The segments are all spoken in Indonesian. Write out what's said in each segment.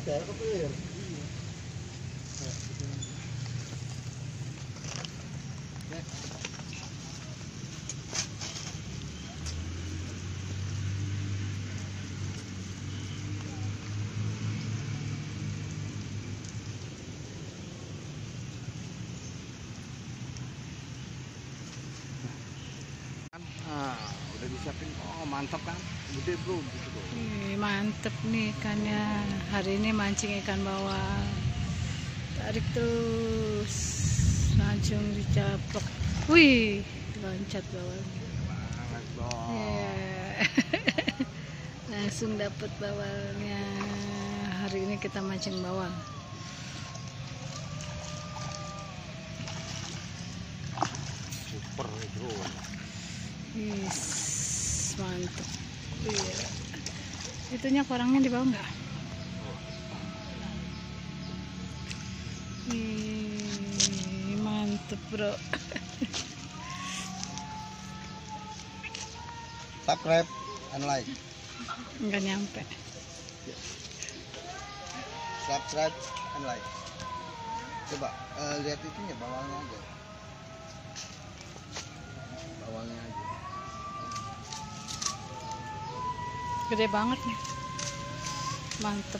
Yang Berat kan kayak apa disiapin. Oh, mantap kan? Gede, Bro, gitu mantep nih ikannya. Hari ini mancing ikan bawal. Tarik terus. Langsung dicaplok. Wih, loncat bawal. Banget, Bro. Ya. Langsung dapat bawalnya. Hari ini kita mancing bawal. Super, Bro. Wis, mantep. Iya. Itunya korangnya di bawah nggak? Wih, mantep bro. Subscribe and like. Nggak nyampe. Subscribe and like. Coba eh, lihat itunya bawahnya aja. Gede banget nih. Mantep.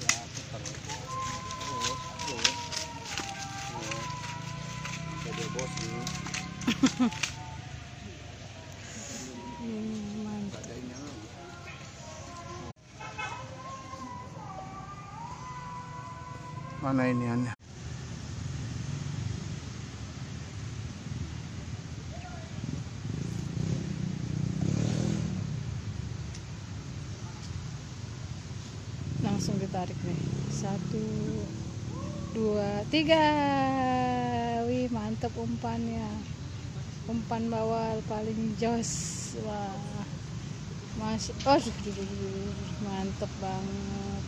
Ya, super. Terus, terus. Nih. Sampai dia bos nih. Hmm, mantep. Nggak ada ini lagi. Mana ini aneh? Langsung ditarik nih. Satu, dua, tiga. Wih, mantep umpannya. Umpan bawal paling jos. Wah. Masih, oh, duh, mantep banget.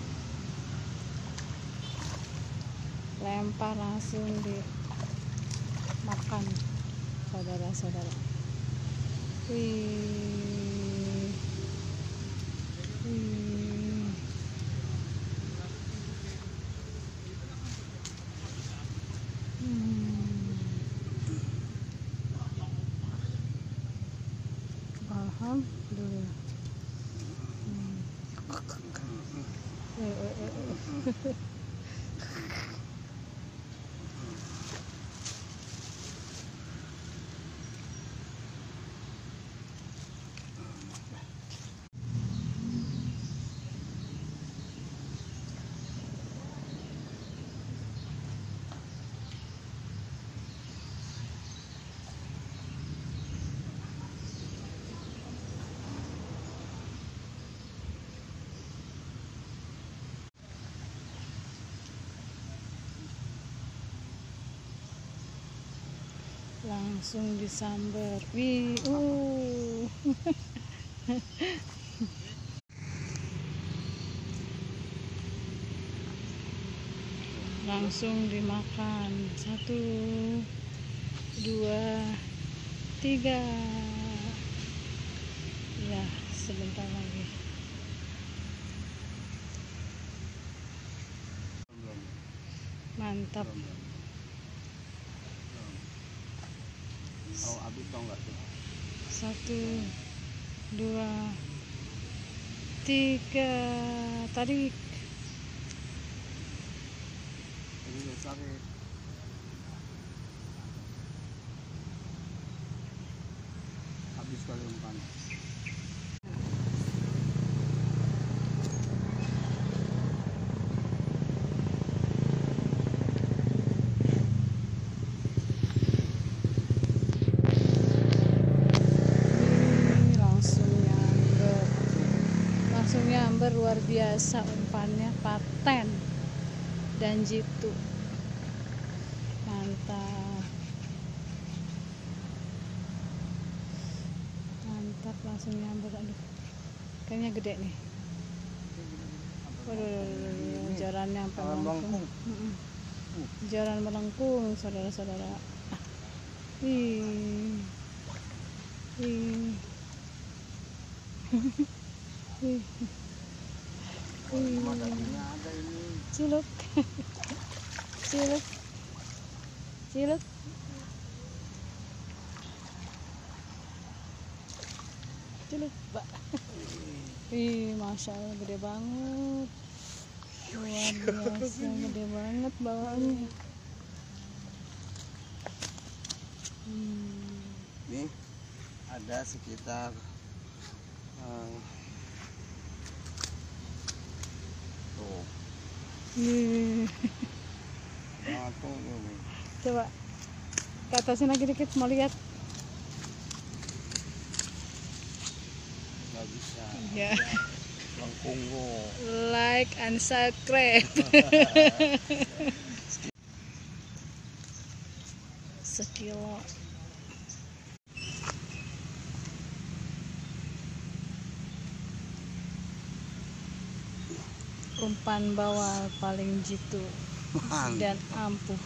Lempar langsung di makan saudara-saudara. Wih. Wih. Hmm. Alhamdulillah. Hmm. Langsung disambar. Wih, uh. Langsung dimakan. Satu, dua, tiga. Ya, sebentar lagi. Mantap. Oh, habis tau nggak tuh? Satu, dua, tiga. Tarik. Ini udah sakit. Habis kali umpan. Wih, langsung nyamber langsung nyamber luar biasa umpannya paten dan jitu mantap mantap langsung nyamber aduh kayaknya gede nih waduh, jarannya sampai melengkung Mm-mm. jaran melengkung saudara-saudara Wih. Wih. Wih. Ciluk. Ciluk. Ciluk. Ciluk, Pak. Ih, Masya Allah, gede banget. Luar biasa, gede banget bawaannya. Hmm. Nih ada sekitar eh, tuh Ih. satu ini. Coba ke atasin lagi dikit, mau lihat. nggak bisa Ya. Like and subscribe. Sekilo. Umpan bawal paling jitu Mantap dan ampuh.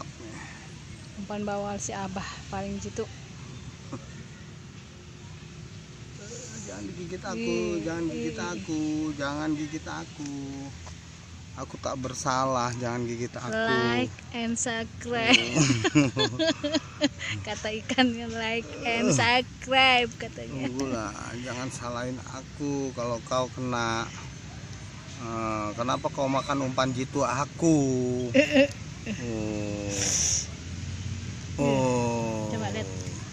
nih. Umpan bawal si Abah paling jitu. Jangan digigit aku, Ih, jangan gigit aku, jangan gigit aku. Aku tak bersalah, jangan gigit aku. Like and subscribe. Kata ikannya like and subscribe katanya. Tunggu lah, jangan salahin aku kalau kau kena. Eh, kenapa kau makan umpan jitu aku? Oh. Oh. Coba lihat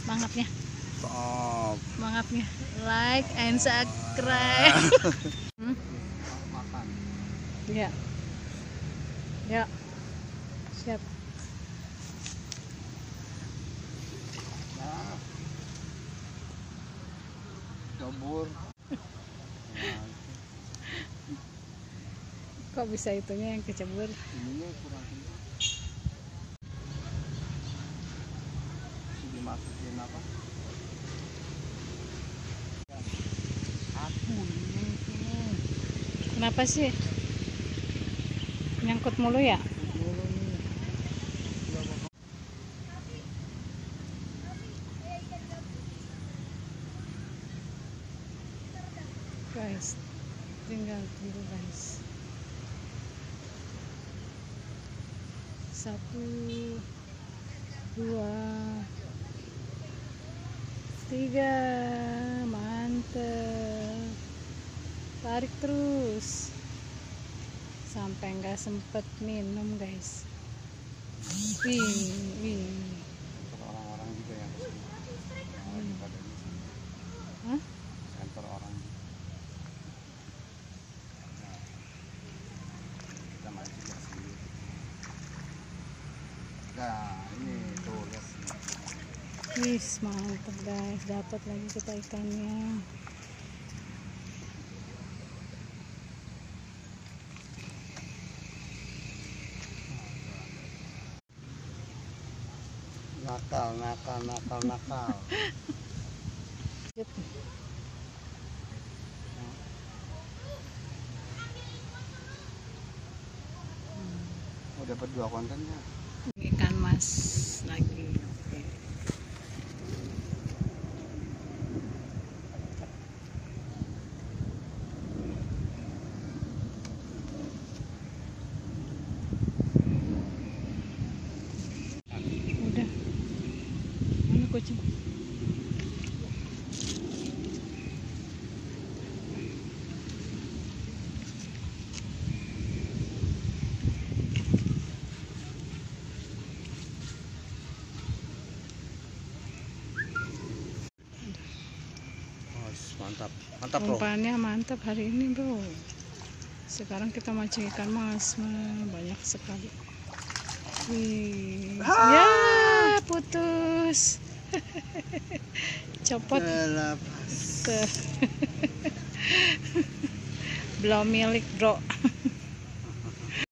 mangapnya. Stop. Mangapnya. Like and subscribe. Hmm? Makan. Ya. Ya. Siap. Kok bisa itunya yang kecebur? Ininya kurang kenyal. Terus dimasukin apa? Aku ini. ini. Kenapa sih? Nyangkut mulu ya? Guys, tinggal dulu guys. Satu, dua, tiga, mantep. Tarik terus sampai nggak sempet minum guys. Wih, wih. Untuk orang-orang juga yang ke sini. Yang lagi pada di sini. Hah? Kantor orang. Nah, kita mancing di sini. Nah, ini tuh guys. Wis mantep guys, dapat lagi kita ikannya. Nakal, nakal, nakal, nakal. Oh, dapat dua kontennya. Ikan mas lagi. Oke. Udah. Mana kucing? Oh, mantap. Bro. Umpannya mantap hari ini bro. Sekarang kita mancing ikan mas, banyak sekali. Wih, ya putus. Copot. Belum milik bro.